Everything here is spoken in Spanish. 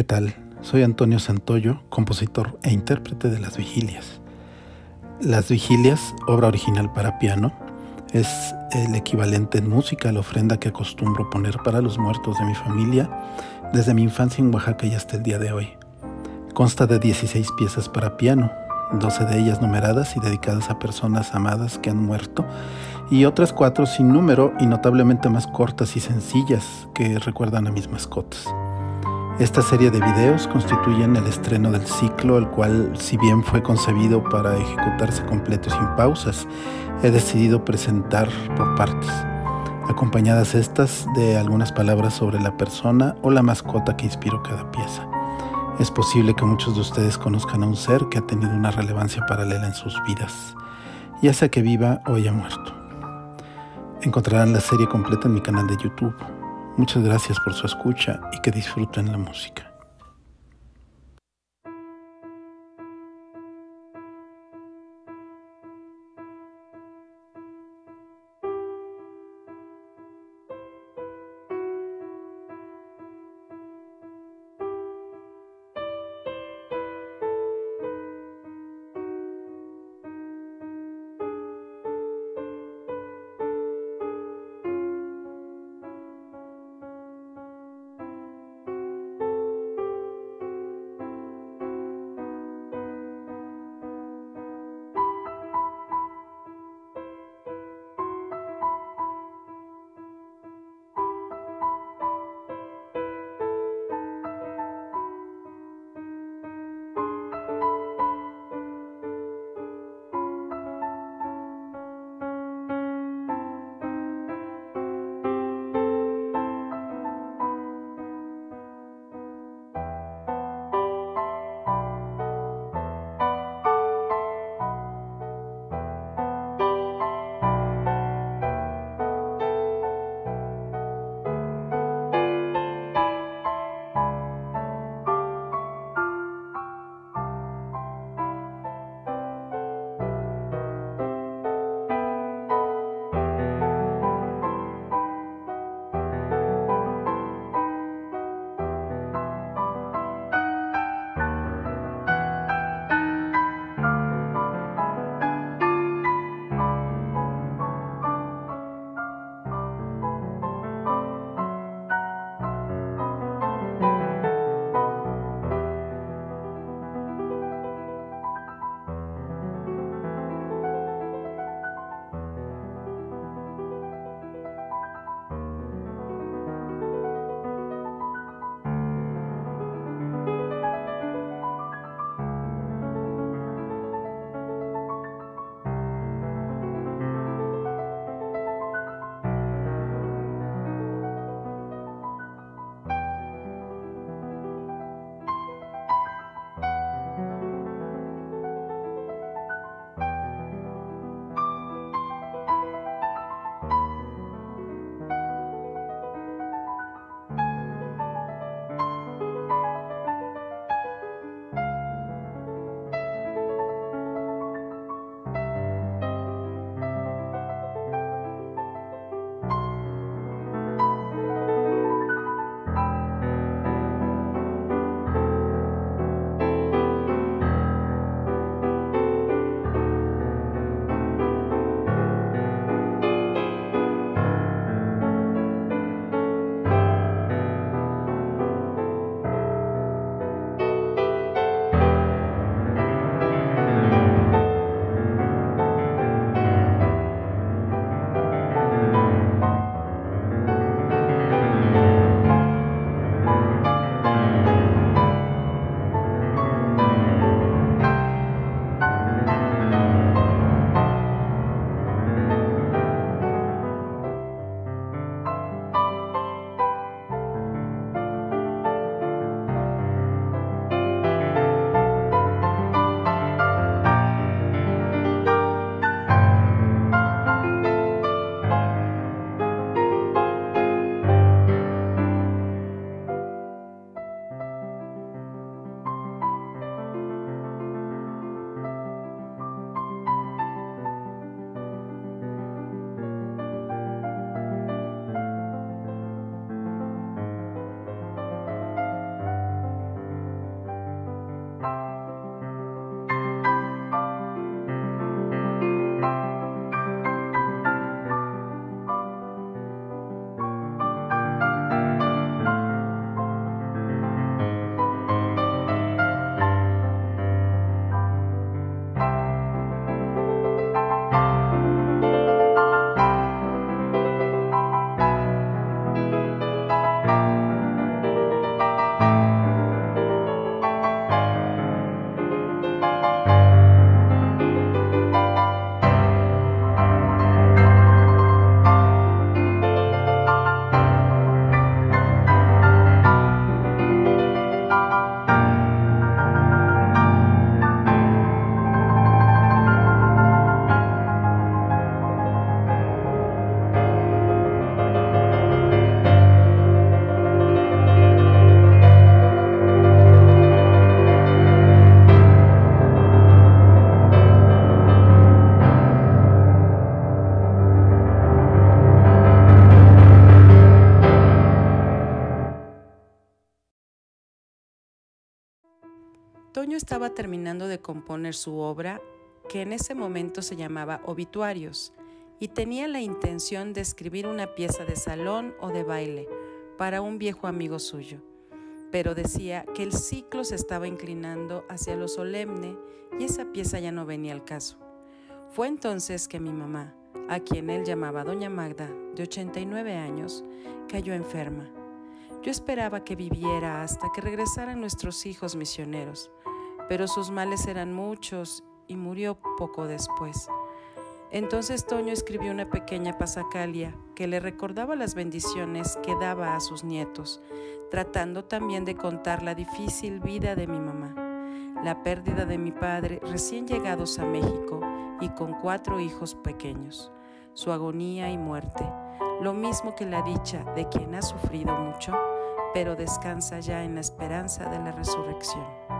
¿Qué tal? Soy Antonio Santoyo, compositor e intérprete de Las Vigilias. Las Vigilias, obra original para piano, es el equivalente en música a la ofrenda que acostumbro poner para los muertos de mi familia desde mi infancia en Oaxaca y hasta el día de hoy. Consta de 16 piezas para piano, 12 de ellas numeradas y dedicadas a personas amadas que han muerto, y otras cuatro sin número y notablemente más cortas y sencillas que recuerdan a mis mascotas. Esta serie de videos constituyen el estreno del ciclo, el cual, si bien fue concebido para ejecutarse completo sin pausas, he decidido presentar por partes, acompañadas estas de algunas palabras sobre la persona o la mascota que inspiró cada pieza. Es posible que muchos de ustedes conozcan a un ser que ha tenido una relevancia paralela en sus vidas, ya sea que viva o haya muerto. Encontrarán la serie completa en mi canal de YouTube. Muchas gracias por su escucha y que disfruten la música. Estaba terminando de componer su obra, que en ese momento se llamaba Obituarios, y tenía la intención de escribir una pieza de salón o de baile para un viejo amigo suyo. Pero decía que el ciclo se estaba inclinando hacia lo solemne y esa pieza ya no venía al caso. Fue entonces que mi mamá, a quien él llamaba Doña Magda, de 89 años, cayó enferma. Yo esperaba que viviera hasta que regresaran nuestros hijos misioneros, pero sus males eran muchos y murió poco después. Entonces Toño escribió una pequeña pasacalia que le recordaba las bendiciones que daba a sus nietos, tratando también de contar la difícil vida de mi mamá, la pérdida de mi padre recién llegados a México y con cuatro hijos pequeños, su agonía y muerte, lo mismo que la dicha de quien ha sufrido mucho, pero descansa ya en la esperanza de la resurrección.